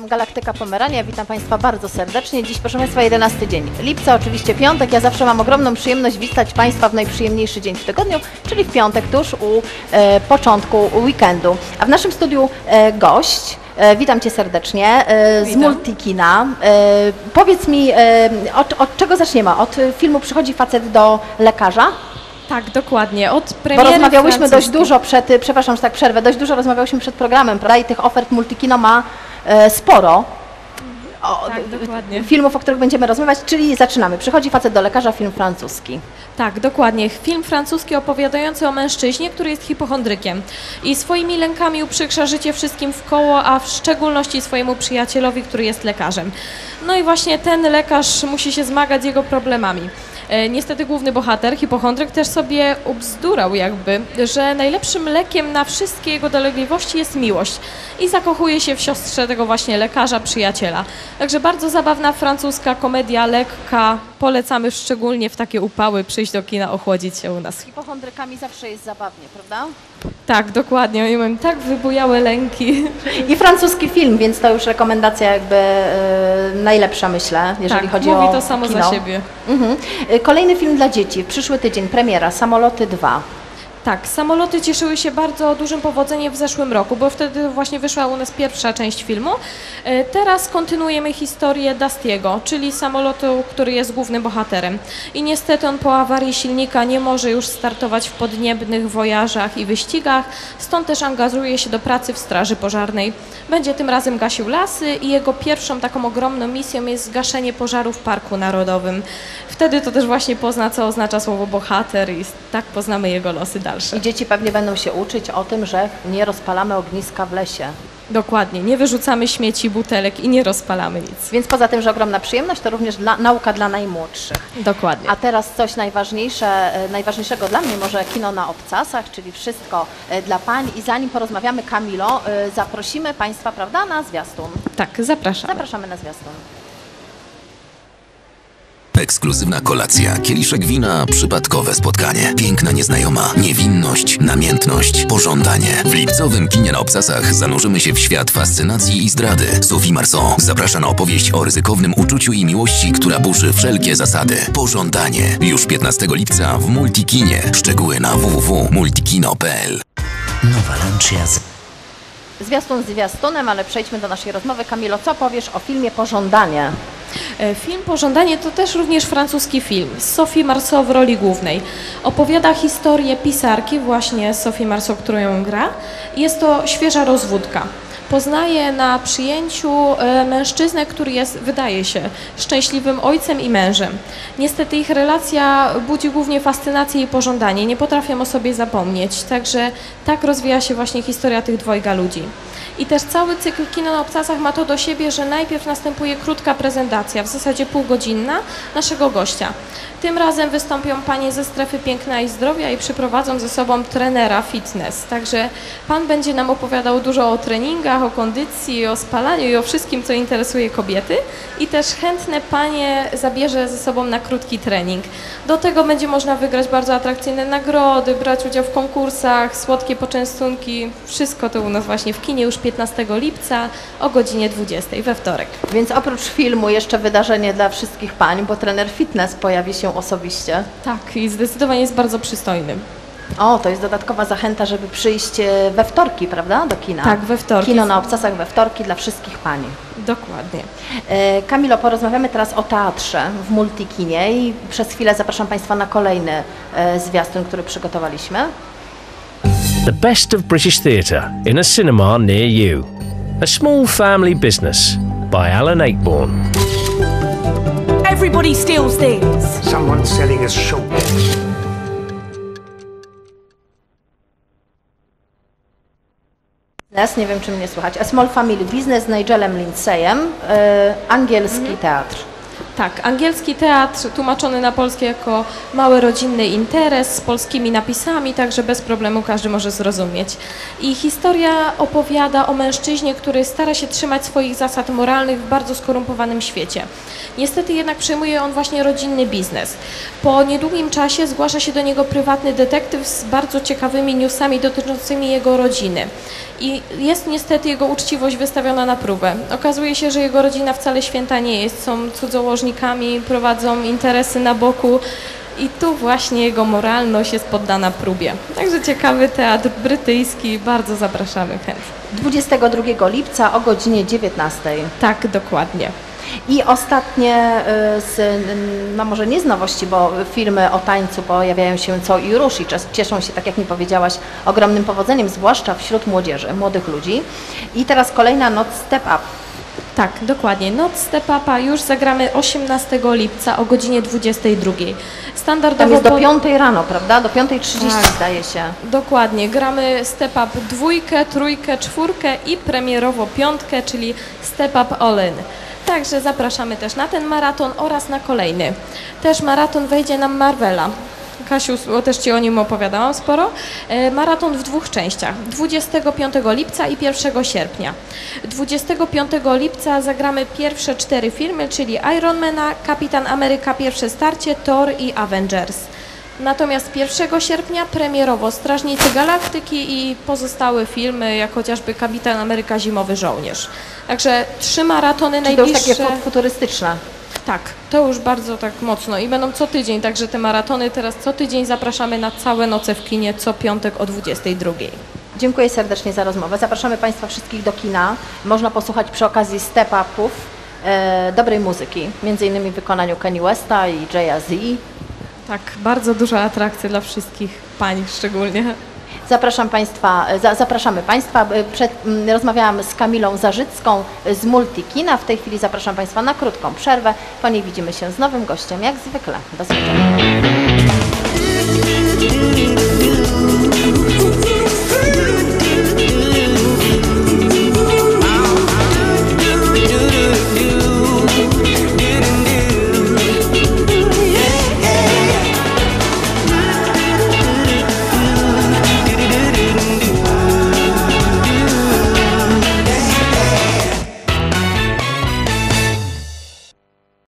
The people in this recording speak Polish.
program Galaktyka Pomerania. Witam Państwa bardzo serdecznie. Dziś, proszę Państwa, 11 dzień lipca, oczywiście piątek. Ja zawsze mam ogromną przyjemność witać Państwa w najprzyjemniejszy dzień w tygodniu, czyli w piątek, tuż u e, początku weekendu. A w naszym studiu e, gość. E, witam Cię serdecznie e, z. Multikina. E, powiedz mi, e, od, od czego zaczniemy? Od filmu Przychodzi facet do lekarza? Tak, dokładnie. Od Bo premiery rozmawiałyśmy dość dużo przed, przepraszam, że tak przerwę, dość dużo rozmawiałyśmy przed programem, prawda? I tych ofert Multikino ma sporo. O, Tak, dokładnie. Filmów, o których będziemy rozmawiać, czyli zaczynamy. Przychodzi facet do lekarza, film francuski. Tak, dokładnie. Film francuski opowiadający o mężczyźnie, który jest hipochondrykiem i swoimi lękami uprzykrza życie wszystkim w koło, a w szczególności swojemu przyjacielowi, który jest lekarzem. No i właśnie ten lekarz musi się zmagać z jego problemami. E, Niestety główny bohater, hipochondryk, też sobie ubzdurał jakby, że najlepszym lekiem na wszystkie jego dolegliwości jest miłość i zakochuje się w siostrze tego właśnie lekarza, przyjaciela. Także bardzo zabawna francuska komedia, lekka, polecamy szczególnie w takie upały przyjść do kina, ochłodzić się u nas. Z hipochondrykami zawsze jest zabawnie, prawda? Tak, dokładnie, oni mają tak wybujałe lęki. I francuski film, więc to już rekomendacja jakby e, najlepsza, myślę, jeżeli tak, chodzi mówi o to samo kino. za siebie. Mhm. E, Kolejny film dla dzieci, przyszły tydzień, premiera, Samoloty 2. Tak, samoloty cieszyły się bardzo dużym powodzeniem w zeszłym roku, bo wtedy właśnie wyszła u nas pierwsza część filmu. E, Teraz kontynuujemy historię Dustiego, czyli samolotu, który jest głównym bohaterem. I niestety on po awarii silnika nie może już startować w podniebnych wojażach i wyścigach, stąd też angażuje się do pracy w straży pożarnej. Będzie tym razem gasił lasy i jego pierwszą taką ogromną misją jest zgaszenie pożaru w Parku Narodowym. Wtedy to też właśnie pozna, co oznacza słowo bohater i tak poznamy jego losy dalsze. I dzieci pewnie będą się uczyć o tym, że nie rozpalamy ogniska w lesie. Dokładnie, nie wyrzucamy śmieci, butelek i nie rozpalamy nic. Więc poza tym, że ogromna przyjemność, to również dla, nauka dla najmłodszych. Dokładnie. A teraz coś najważniejsze, e, najważniejszego dla mnie, może kino na obcasach, czyli wszystko e, dla pań. I zanim porozmawiamy, Kamilo, e, zaprosimy Państwa, prawda, na zwiastun. Tak, zapraszamy. Zapraszamy na zwiastun. Ekskluzywna kolacja, kieliszek wina, przypadkowe spotkanie. Piękna nieznajoma, niewinność, namiętność, pożądanie. W lipcowym kinie na obcasach zanurzymy się w świat fascynacji i zdrady. Sophie Marceau zaprasza na opowieść o ryzykownym uczuciu i miłości, która burzy wszelkie zasady. Pożądanie. Już 15 lipca w Multikinie. Szczegóły na www.multikino.pl Nowa Lancia z Zwiastun zwiastunem, ale przejdźmy do naszej rozmowy. Kamilo, co powiesz o filmie Pożądanie? E, Film Pożądanie to też również francuski film z Sophie Marceau w roli głównej. Opowiada historię pisarki, właśnie Sophie Marceau, którą ją gra. Jest to świeża rozwódka. Poznaje na przyjęciu e, mężczyznę, który jest, wydaje się, szczęśliwym ojcem i mężem. Niestety ich relacja budzi głównie fascynację i pożądanie. Nie potrafią o sobie zapomnieć. Także tak rozwija się właśnie historia tych dwojga ludzi. I też cały cykl Kino na obcasach ma to do siebie, że najpierw następuje krótka prezentacja, w zasadzie półgodzinna, naszego gościa. Tym razem wystąpią panie ze strefy piękna i zdrowia i przyprowadzą ze sobą trenera fitness. Także pan będzie nam opowiadał dużo o treningach, o kondycji, o spalaniu i o wszystkim, co interesuje kobiety. I też chętne panie zabierze ze sobą na krótki trening. Do tego będzie można wygrać bardzo atrakcyjne nagrody, brać udział w konkursach, słodkie poczęstunki. Wszystko to u nas właśnie w kinie już 15 lipca o godzinie 20 we wtorek. Więc oprócz filmu jeszcze wydarzenie dla wszystkich pań, bo trener fitness pojawi się osobiście. Tak, i zdecydowanie jest bardzo przystojny. O, to jest dodatkowa zachęta, żeby przyjść e, we wtorki, prawda, do kina? Tak, we wtorki. Kino na obcasach we wtorki dla wszystkich pań. Dokładnie. E, Kamilo, porozmawiamy teraz o teatrze w Multikinie i przez chwilę zapraszam Państwa na kolejny e, zwiastun, który przygotowaliśmy. The best of British theatre in a cinema near you. A small family business by Alan Ayckbourn. Everybody steals things. Someone's selling us short. Business, nie wiem czy mnie słychać, A Small Family Business z Nigelem Lindsayem, e, angielski teatr. Tak, angielski teatr tłumaczony na polskie jako mały rodzinny interes z polskimi napisami, także bez problemu każdy może zrozumieć. I historia opowiada o mężczyźnie, który stara się trzymać swoich zasad moralnych w bardzo skorumpowanym świecie. Niestety jednak przejmuje on właśnie rodzinny biznes. Po niedługim czasie zgłasza się do niego prywatny detektyw z bardzo ciekawymi newsami dotyczącymi jego rodziny. I jest niestety jego uczciwość wystawiona na próbę. Okazuje się, że jego rodzina wcale święta nie jest, są prowadzą interesy na boku i tu właśnie jego moralność jest poddana próbie. Także ciekawy teatr brytyjski, bardzo zapraszamy chętnie. 22 lipca o godzinie 19. Tak, dokładnie. I ostatnie, y, z, no może nie z nowości, bo filmy o tańcu pojawiają się co i rusz i cieszą się, tak jak mi powiedziałaś, ogromnym powodzeniem, zwłaszcza wśród młodzieży, młodych ludzi. I teraz kolejna noc Step Up. Tak, dokładnie. Noc Step Upa już zagramy 18 lipca o godzinie 22. Standardowo Tam jest do po- 5 rano, prawda? Do 5.30 Tak. zdaje się. Dokładnie, gramy Step Up dwójkę, trójkę, czwórkę i premierowo piątkę, czyli Step Up All In. Także zapraszamy też na ten maraton oraz na kolejny. Też maraton wejdzie nam Marvela. Kasiu, bo też Ci o nim opowiadałam sporo. E, Maraton w dwóch częściach. 25 lipca i 1 sierpnia. 25 lipca zagramy pierwsze cztery filmy, czyli Ironmana, Kapitan Ameryka Pierwsze Starcie, Thor i Avengers. Natomiast 1 sierpnia premierowo Strażnicy Galaktyki i pozostałe filmy, jak chociażby Kapitan Ameryka Zimowy Żołnierz. Także trzy maratony Czy to już najbliższe. takie fu- futurystyczne? Tak, to już bardzo tak mocno i będą co tydzień, także te maratony teraz co tydzień zapraszamy na całe noce w kinie co piątek o 22. Dziękuję serdecznie za rozmowę. Zapraszamy Państwa wszystkich do kina. Można posłuchać przy okazji step-upów e, dobrej muzyki, między innymi w wykonaniu Kanye Westa i Jay Z. Tak, bardzo duża atrakcja dla wszystkich pań szczególnie. Zapraszam Państwa, za, zapraszamy Państwa. Przed, rozmawiałam z Kamilą Zarzycką z Multikina. W tej chwili zapraszam Państwa na krótką przerwę. Po niej widzimy się z nowym gościem, jak zwykle. Do zobaczenia.